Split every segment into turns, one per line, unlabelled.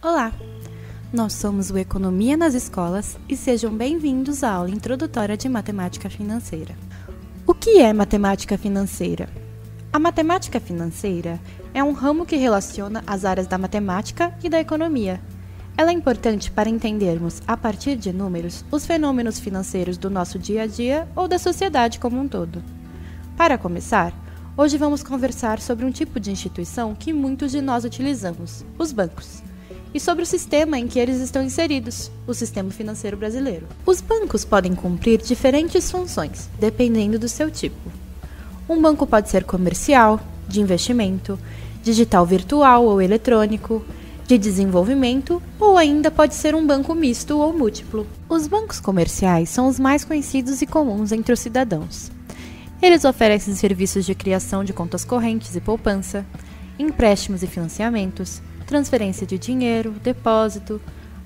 Olá! Nós somos o Economia nas Escolas e sejam bem-vindos à aula introdutória de Matemática Financeira. O que é matemática financeira? A matemática financeira é um ramo que relaciona as áreas da matemática e da economia. Ela é importante para entendermos, a partir de números, os fenômenos financeiros do nosso dia a dia ou da sociedade como um todo. Para começar, hoje vamos conversar sobre um tipo de instituição que muitos de nós utilizamos, os bancos e sobre o sistema em que eles estão inseridos, o sistema financeiro brasileiro. Os bancos podem cumprir diferentes funções, dependendo do seu tipo. Um banco pode ser comercial, de investimento, digital virtual ou eletrônico, de desenvolvimento ou ainda pode ser um banco misto ou múltiplo. Os bancos comerciais são os mais conhecidos e comuns entre os cidadãos. Eles oferecem serviços de criação de contas correntes e poupança, empréstimos e financiamentos, transferência de dinheiro, depósito,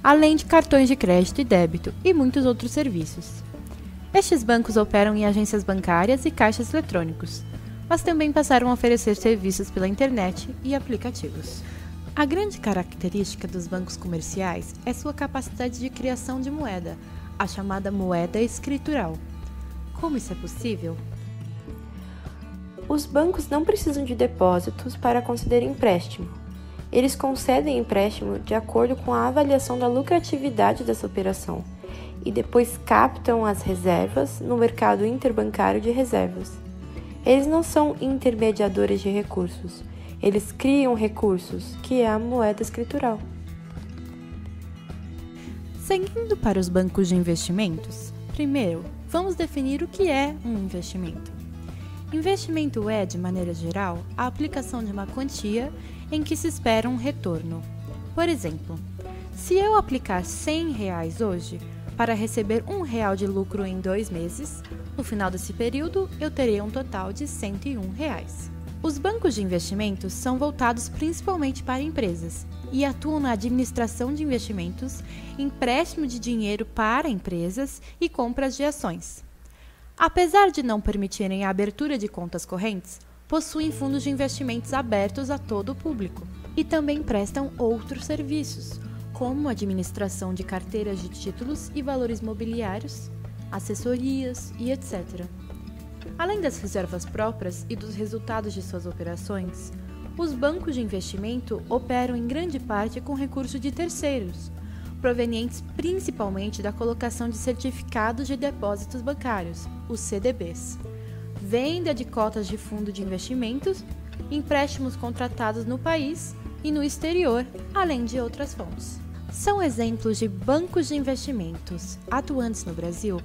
além de cartões de crédito e débito e muitos outros serviços. Estes bancos operam em agências bancárias e caixas eletrônicos, mas também passaram a oferecer serviços pela internet e aplicativos. A grande característica dos bancos comerciais é sua capacidade de criação de moeda, a chamada moeda escritural. Como isso é possível?
Os bancos não precisam de depósitos para conceder empréstimo, eles concedem empréstimo de acordo com a avaliação da lucratividade dessa operação e depois captam as reservas no mercado interbancário de reservas. Eles não são intermediadores de recursos, eles criam recursos, que é a moeda escritural.
Seguindo para os bancos de investimentos, primeiro, vamos definir o que é um investimento. Investimento é, de maneira geral, a aplicação de uma quantia em que se espera um retorno. Por exemplo, se eu aplicar 100 reais hoje para receber um real de lucro em dois meses, no final desse período eu terei um total de 101 reais. Os bancos de investimentos são voltados principalmente para empresas e atuam na administração de investimentos, empréstimo de dinheiro para empresas e compras de ações. Apesar de não permitirem a abertura de contas correntes, possuem fundos de investimentos abertos a todo o público e também prestam outros serviços, como administração de carteiras de títulos e valores mobiliários, assessorias e etc. Além das reservas próprias e dos resultados de suas operações, os bancos de investimento operam em grande parte com recursos de terceiros, provenientes principalmente da colocação de certificados de depósitos bancários, os CDBs venda de cotas de fundo de investimentos, empréstimos contratados no país e no exterior, além de outras fontes. São exemplos de bancos de investimentos atuantes no Brasil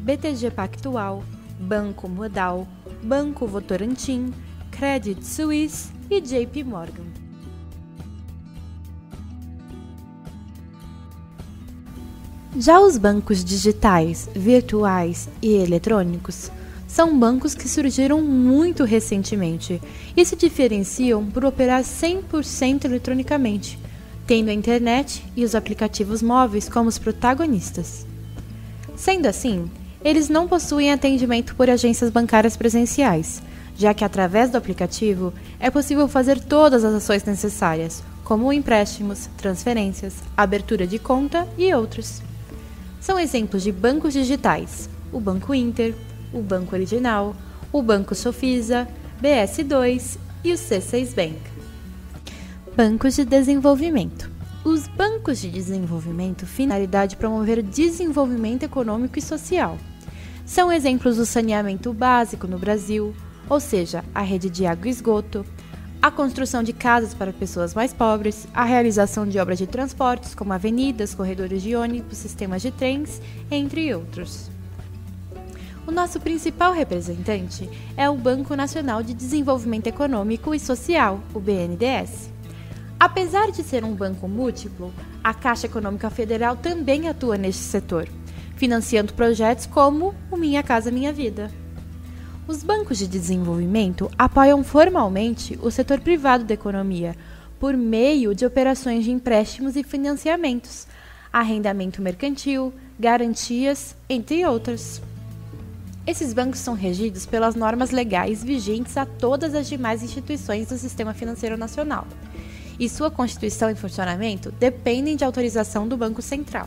BTG Pactual, Banco Modal, Banco Votorantim, Credit Suisse e JP Morgan. Já os bancos digitais, virtuais e eletrônicos são bancos que surgiram muito recentemente e se diferenciam por operar 100% eletronicamente, tendo a internet e os aplicativos móveis como os protagonistas. Sendo assim, eles não possuem atendimento por agências bancárias presenciais, já que através do aplicativo é possível fazer todas as ações necessárias, como empréstimos, transferências, abertura de conta e outros. São exemplos de bancos digitais: o Banco Inter, o Banco Original, o Banco Sofisa, BS2 e o C6 Bank. Bancos de desenvolvimento. Os bancos de desenvolvimento finalidade promover desenvolvimento econômico e social. São exemplos do saneamento básico no Brasil, ou seja, a rede de água e esgoto, a construção de casas para pessoas mais pobres, a realização de obras de transportes como avenidas, corredores de ônibus, sistemas de trens, entre outros. O nosso principal representante é o Banco Nacional de Desenvolvimento Econômico e Social, o BNDES. Apesar de ser um banco múltiplo, a Caixa Econômica Federal também atua neste setor, financiando projetos como o Minha Casa Minha Vida. Os bancos de desenvolvimento apoiam formalmente o setor privado da economia por meio de operações de empréstimos e financiamentos, arrendamento mercantil, garantias, entre outras. Esses bancos são regidos pelas normas legais vigentes a todas as demais instituições do sistema financeiro nacional e sua constituição e funcionamento dependem de autorização do Banco Central.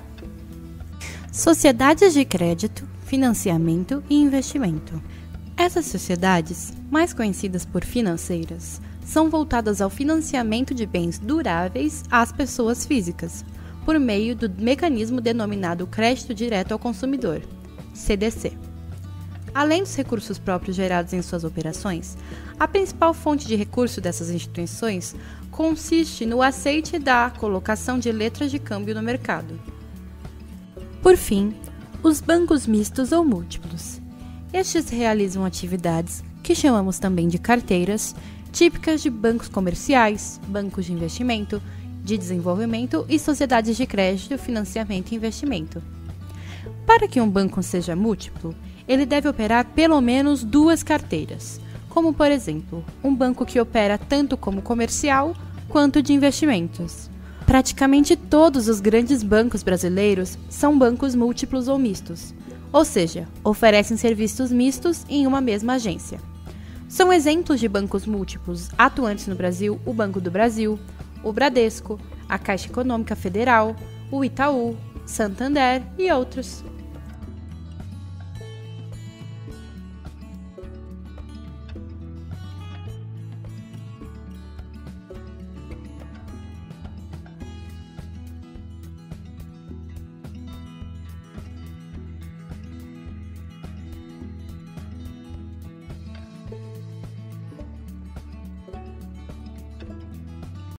Sociedades de crédito, financiamento e investimento. Essas sociedades, mais conhecidas por financeiras, são voltadas ao financiamento de bens duráveis às pessoas físicas, por meio do mecanismo denominado Crédito Direto ao Consumidor, CDC. Além dos recursos próprios gerados em suas operações, a principal fonte de recurso dessas instituições consiste no aceite da colocação de letras de câmbio no mercado. Por fim, os bancos mistos ou múltiplos. Estes realizam atividades, que chamamos também de carteiras, típicas de bancos comerciais, bancos de investimento, de desenvolvimento e sociedades de crédito, financiamento e investimento. Para que um banco seja múltiplo, ele deve operar pelo menos duas carteiras, como por exemplo, um banco que opera tanto como comercial quanto de investimentos. Praticamente todos os grandes bancos brasileiros são bancos múltiplos ou mistos, ou seja, oferecem serviços mistos em uma mesma agência. São exemplos de bancos múltiplos atuantes no Brasil o Banco do Brasil, o Bradesco, a Caixa Econômica Federal, o Itaú, Santander e outros.